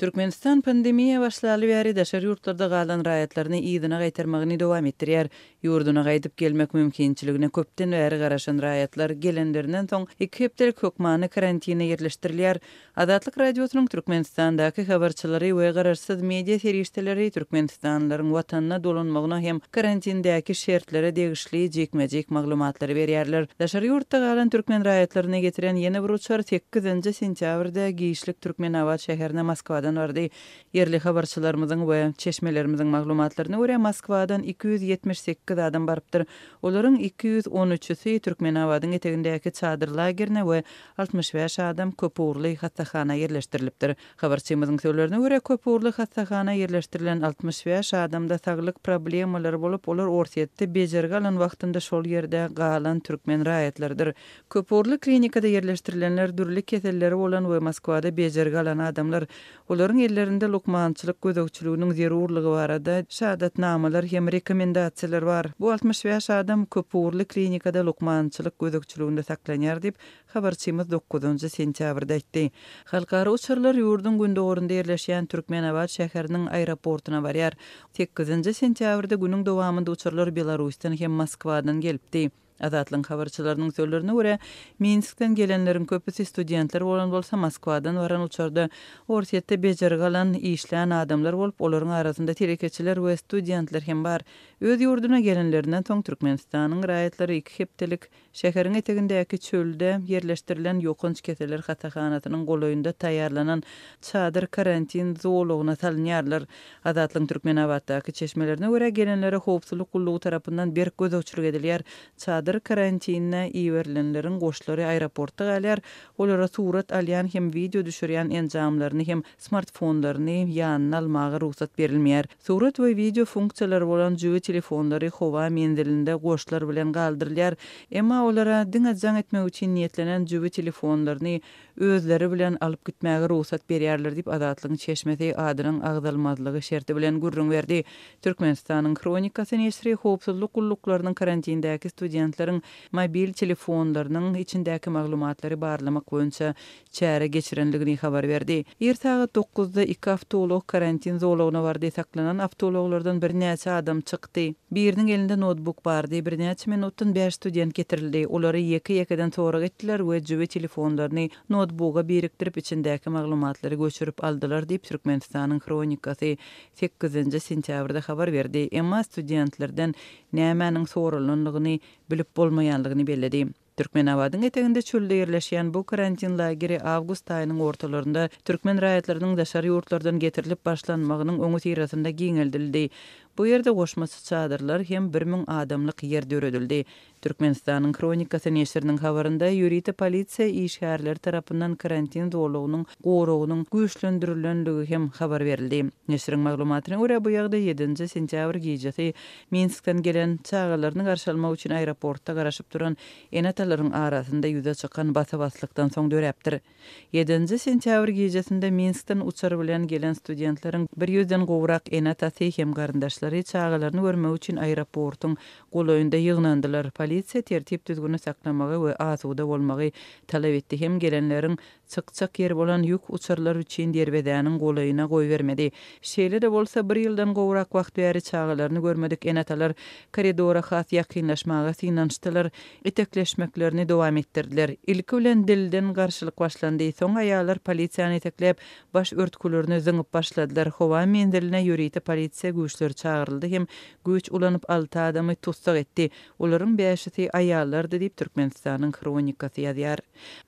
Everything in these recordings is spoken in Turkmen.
Türkmenistan pandemiýa başlaly bäri daşary ýurtlarda galan raýatlaryny yzyna gaýtarmagyny dowam etdirýär. Ýurduna gaýdyp gelmek mümkinçiligine köpden bäri garaşan raýatlar gelenlerinden soň iki hepdelik hökmany karantine ýerleşdirilýär. Azatlyk Radiosynyň Türkmenistandaky habarçylary we garaşsyz media serişdeleri türkmenistanlylaryň watanyna dolanmagyna hem karantindäki şertlere degişli degişli jikme-jik maglumatlary berýärler. Daşary ýurtda galan türkmen raýatlaryny getiren ýene bir uçar sekizinji sentýabrda giçlik Türkmenabat şäherine Moskwadan bardy. Ýerli habarçylarymyzyň we çeşmelerimiziň maglumatlaryna görä, Moskwadan iki ýüz ýetmiş sekiz adam barypdyr. Olaryň iki ýüz on üçüsi Türkmenabadyň etegindäki çadyr lagerine we altmyş bäş adam köpugurly hassahana ýerleşdirilipdir. Habarçymyzyň sözlerine görä, köp ugurly hassahana ýerleşdirilen altmyş bäş adamda saglyk problemalary bolup, olar Orsýetde bejergi alan wagtynda şol ýerde galan türkmen raýatlarydyr. Köp ugurly klinikada ýerleşdirilenler dürli keselleri bolan we Moskwada bejergi alan adamlar. Olaryň ellerinde lukmançylyk gözegçiliginiň zerurlygy barada şahadatnamalar hem rekomendasiýalar bar. Bu altmyş bäş adam köp ugurly klinikada lukmançylyk gözegçiliginde saklanýar diýip, Habarçymyz dokuzynjy sentýabrda aýtdy. Halkara uçarlar ýurduň gündogarynda ýerleşýän Türkmenabat şäheriniň aeroportyna barýar. Sekizinji sentýabrda günüň dowamynda uçarlar Belarusdan hem Moskwadan gelipdi. Azatlygyň habarçylarynyň sözlerine görä, Minskden gelenleriň köpüsi studentler bolan bolsa, Moskwadan baran uçarda Orsýetde bejergi alan, işlän adamlar bolup, olaryň arasynda telekeçiler we studentler hem bar. Öz ýurduna gelenlerinden soň Türkmenistanyň raýatlary iki hepdelik Şäheriň etegindäki çölde ýerleşdirilen ýokanç keseller hassahanasynyň golaýynda taýýarlanan çadyr karantin zolagyna salynýarlar. Azatlygyň Türkmenabatdaky çeşmelerine görä, gelenlere howpsuzlyk gullugy tarapyndan berk gözegçilik edilýär. Çadyr karantinine iberilenleriň goşlary aeroportda galýar, olara surat alýan hem wideo düşürýän enjamlaryny hem smartfonlaryny ýanyna almaga rugsat berilmeýär. Surat we wideo funksiýalary bolan jübi telefonlary howa menzilinde goşlar bilen galdyrylýar, emma olara diňe jaň etmek üçin niýetlenen jübi telefonlaryny özleri bilen alyp gitmäge rugsat berýärler diýip, Azatlygyň çeşmesi adynyň agzalmazlygy şerti bilen gürrüň berdi. Türkmenistanyň Hronikasy neşri howpsuzlyk gulluklarynyň karantindäki studentleriň mobil telefonlarynyň içindäki maglumatlary barlamak boýunça çäre geçirendigini habar berdi. Ir sagat dokuzda iki awtoulag karantin zolagyna bardy, saklanan awtoulaglardan birnäçe adam çykdy. Biriniň elinde noutbuk bardy. Birnäçe minutdan bäş student getirildi. Olary ýeke-ýekeden sorag etdiler we jübi telefonlaryny noutbuga birikdirip, içindäki maglumatlary göçürip aldylar diýip, Türkmenistanyň Hronikasy sekizinji sentýabrda habar berdi, emma studentlerden nämäniň soralandygyny bilip bolmaýandygyny belledi. Türkmenabadyň eteginde çölde ýerleşýän bu karantin lageri awgust aýynyň ortalarynda türkmen raýatlarynyň daşary ýurtlardan getirilip başlanmagynyň öňüsyrasynda giňeldildi. Bu ýerde goşmaça çadyrlar hem bir müň adamlyk ýer döredildi. Türkmenistanyň Hronikasy neşiriniň habarynda, ýörite polisiýa işgärleri tarapyndan karantin zolagynyň goragynyň güýçlendirilendigi hem habar berildi. Neşiriň maglumatyna görä, bu ýagdaý ýedinji sentýabr gijesi Minskden gelen çagalaryny garşy almak üçin aeroportda garaşyp duran ene-atalaryň arasynda ýüze çykan basa-baslykdan soň döräpdir. Ýedinji sentýabr gijesinde Minskden uçar bilen gelen studentleriň bir ýüzden gowrak ene-atasy hem garyndaşlary çagalaryny görmek üçin aeroportyň golaýynda ýygnandylar. Polisiýa tertip-düzgüni saklamagy we asuda bolmagy talap etdi hem gelenleriň Çykjak ýeri bolan ýük uçarlar üçin derwezäniň golaýyna goýbermedi. Şeýle-de bolsa, bir ýyldan gowrak wagt bäri çagalaryny görmedik ene-atalar koridora has ýakynlaşmaga synanyşdylar, itekleşmeklerini dowam etdirdiler. Ilki bilen dilden garşylyk başlandy, soň aýallar polisiýany itekläp, baş örtgülerini zyňyp başladylar. Howa menziline ýörite polisiýa güýçleri çagyryldy hem güýç ulanyp alty adamy tussag etdi. Olaryň bäşisi aýallardy diýip Türkmenistanyň Hronikasy ýazýar.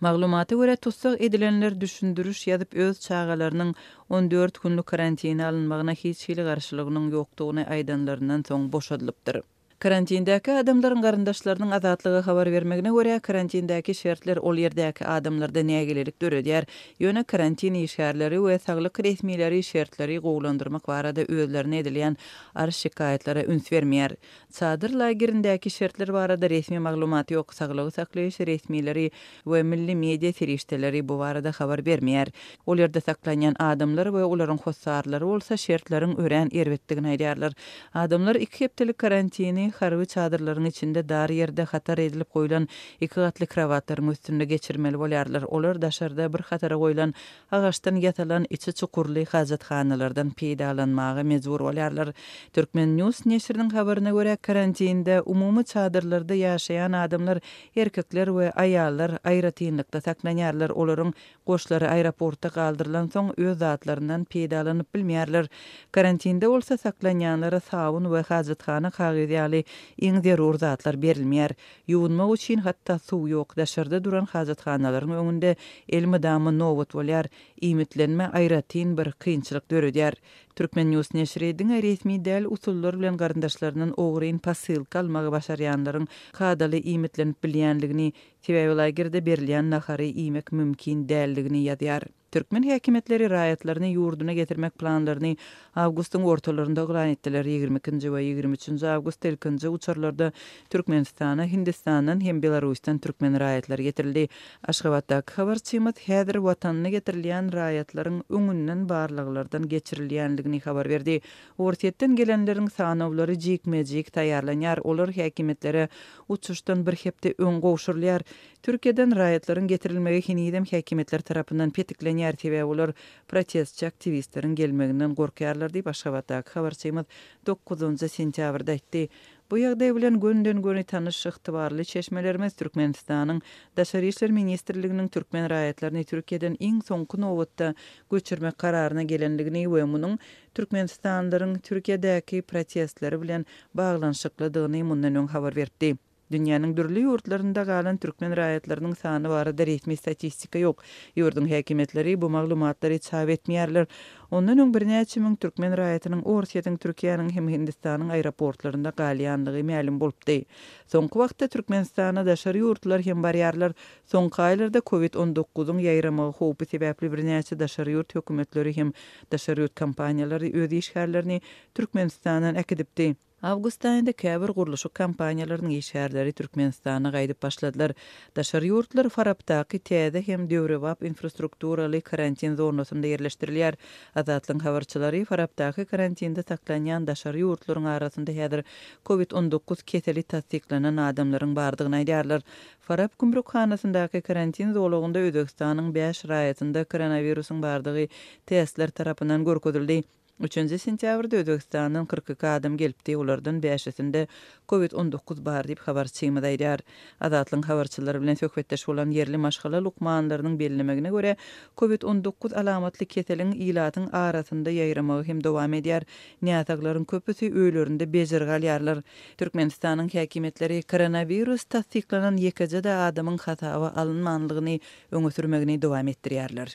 Maglumata görä, tussag edilenler düşündiriş ýazyp, öz çagalarynyň on dört günlük karantine alynmagyna hiç hili garşylygynyň ýokdugyny aýdanlaryndan soň boşadylypdyr. Karantindäki adamlaryň garyndaşlarynyň Azatlyga habar bermegine görä, karantindäki şertler ol ýerdäki adamlarda nägilelik döredýär, ýöne karantin işgärleri we saglyk resmileri şertleri gowulandyrmak barada özlerine edilýän arz-şikaýatlara üns bermeýär. Çadyr lagerindäki şertler barada resmi maglumat ýok, saglygy saklaýyş resmileri we milli media serişdeleri bu barada habar bermeýär. Ol ýerde saklanýan adamlar we olaryň hossarlary bolsa şertleriň örän erbetdigini aýdýarlar. Adamlar iki hepdelik karantini harby çadyrlaryň içinde dar ýerde hatar edilip goýlan iki gatly krowatlaryň üstünde geçirmeli bolýarlar, olar daşarda bir hatara goýlan Agaçdan ýasalan içi çukurly hajathanalardan peýdalanmaga mejbur bolýarlar. Turkmen. News neşiriniň habaryna görä, karantinde umumy çadyrlarda ýaşaýan adamlar, erkekler we aýallar, aýratynlykda saklanýarlar, olaryň goşlary aeroportda galdyrylansoň, öz zatlaryndan peýdalanyp bilmeýärler. Karantinde bolsa saklanýanlara sabyn we hajathana kagyzy ýaly iň zerur zatlar berilmeýär. Ýuwunmak üçin hatda suw ýok, daşarda duran hajathanalaryň öňünde elmydama nobat bolýar, iýmitlenme aýratyn bir kynçylyk döredýär. Turkmennews neşiri diňe resmi däl usullar bilen garyndaşlaryndan ogryn posylka almagy başarýanlaryň kadaly iýmitlenip bilýänligini, sebäbi lagerde berilýän nahary iýmek mümkin däldigini ýazýar. Türkmen häkimiýetleri raýatlaryny ýurduna getirmek planlaryny awgustyň ortalarynda yglan etdiler, ýigrimi ikinji we ýigrimi üçünji awgust ilkinji uçarlarda Türkmenistana Hindistandan hem Belarusdan türkmen raýatlary getirildi. Aşgabatdaky habarçymyz häzir watanyna getirilýän raýatlaryň öňünden barlaglardan geçirilýändigini habar berdi. Orsýetden gelenleriň sanawlary jikme-jik taýýarlanýar, olar häkimiýetlere uçuşdan bir hepde öň gowşurylýar. Türkiýeden raýatlaryň getirilmegi henizem häkimiýetler tarapyndan petiklenýär, sebäbi olar protestçi aktiwistleriň gelmeginden gorkýarlar diýip, Aşgabatdaky habarçymyz dokuzynjy sentýabrda aýtdy. Bu ýagdaý bilen gönden-göni tanyş ygtybarly çeşmelerimiz Türkmenistanyň Daşary işler ministrliginiň türkmen raýatlaryny Türkiýeden iň soňky nobatda göçürmek kararyna gelendigini we munuň türkmenistanlylaryň Türkiýedäki protestleri bilen baglanyşyklydygyny mundan öň habar beripdi. Dünýäniň dürli ýurtlarynda galan türkmen raýatlarynyň sany barada resmi statistika ýok. Ýurduň häkimiýetleri bu maglumatlary çap etmeýärler. Ondan öň birnäçe müň türkmen raýatynyň Orsýetiň, Türkiýäniň hem Hindistanyň aeroportlarynda galýanlygy mälim bolupdy. Soňky wagtda Türkmenistana daşary ýurtlular hem barýarlar. Soňky aýlarda Covid on dokuzyň ýaýramagy howpy sebäpli birnäçe daşary ýurt hökümetleri hem daşary ýurt kompaniýalary öz işgärlerini Türkmenistandan äkidipdi. Awgust aýynda käbir gurluşyk kompaniýalarynyň işgärleri Türkmenistana gaýdyp başladylar. Daşary ýurtlar Farapdaky täze hem döwrebap infrastrukturaly karantin zonasynda ýerleşdirilýär. Azatlygyň habarçylary Farapdaky karantinde saklanýan daşary ýurtlaryň arasynda häzir Covid on dokuz keseli tassyklanan adamlaryň bardygyny aýdýarlar. Farap gümrükhanasyndaky karantin zolagynda Özbegistanyň bäş raýatynda koronawirusyň bardygy testler tarapyndan görkezildi. Üçünji sentýabrda Özbegistandan kyrk iki adam gelipdi, olardan bäşisinde Covid on dokuz bar diýip, habarçymyz aýdýar. Azatlygyň habarçylary bilen söhbetdeş bolan ýerli maşgala lukmanlarynyň bellemegine görä, Covid on dokuz alamatly keseliň ilatyň arasynda ýaýramagy hem dowam edýär, näsaglaryň köpüsi öýlerinde bejirg alýarlar. Türkmenistanyň häkimiýetleri koronawirus tassyklanan ýekeje-de adamyň hasaba alynmanlygyny öňe sürmegini dowam etdirýärler.